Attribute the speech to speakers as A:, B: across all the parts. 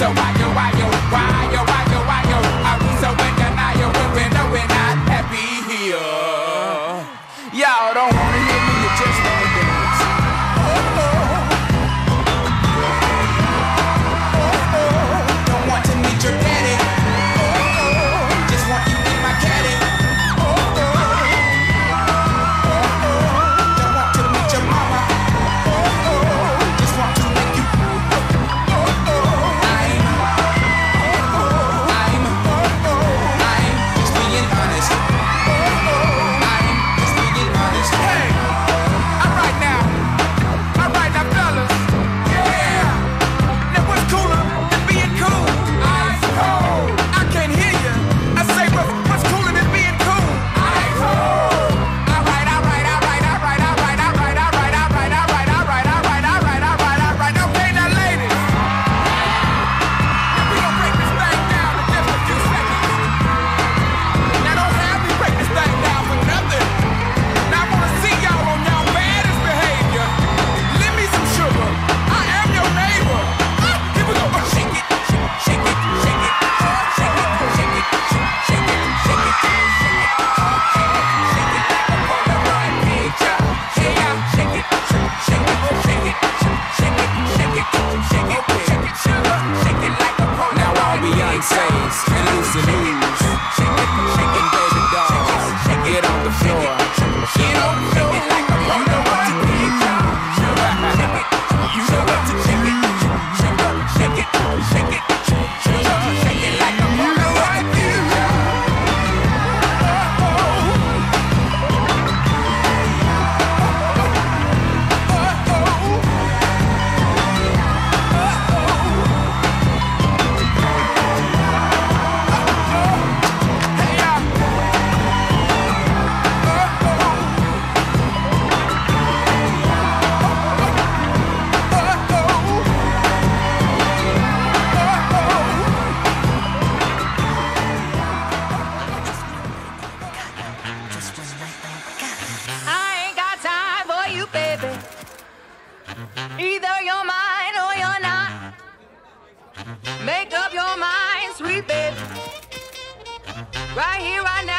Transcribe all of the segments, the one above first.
A: So why, you? why, you? why, you?
B: why? Right here, right now.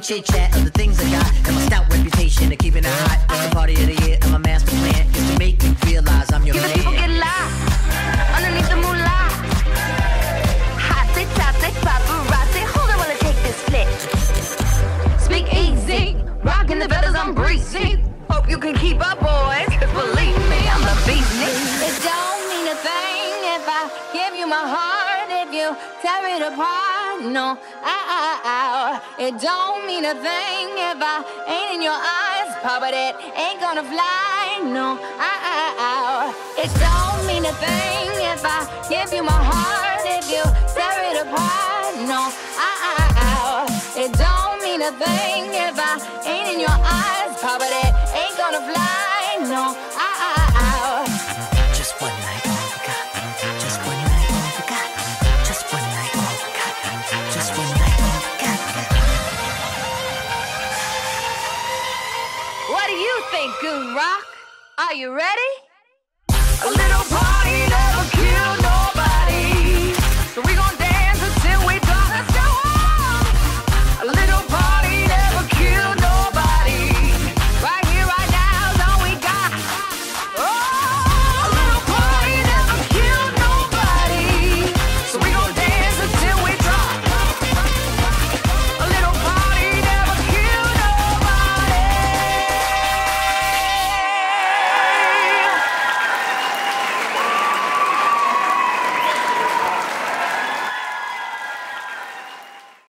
C: chit chat of the things I got and my stout reputation of keeping it hot. It's the party of the year and my master plan is to make you realize I'm your
B: Give man. People get laugh. underneath the moolah. Hot sit, top sit, paparazzi. Hold on while I take this flip. Speak easy, rocking the feathers, I'm breezy. Hope you can keep up, boys. Believe me, I'm the beast. It don't mean a thing if I give you my heart you tear it apart. No, I, I, I, it don't mean a thing if I ain't in your eyes, but that ain't gonna fly. No, ah, ah, ah, it don't mean a thing if I give you my heart, if you tear it apart. No, it don't mean a thing if I ain't in your eyes, but that ain't gonna fly. No, What do you think, GoonRock? Are you ready? A little party.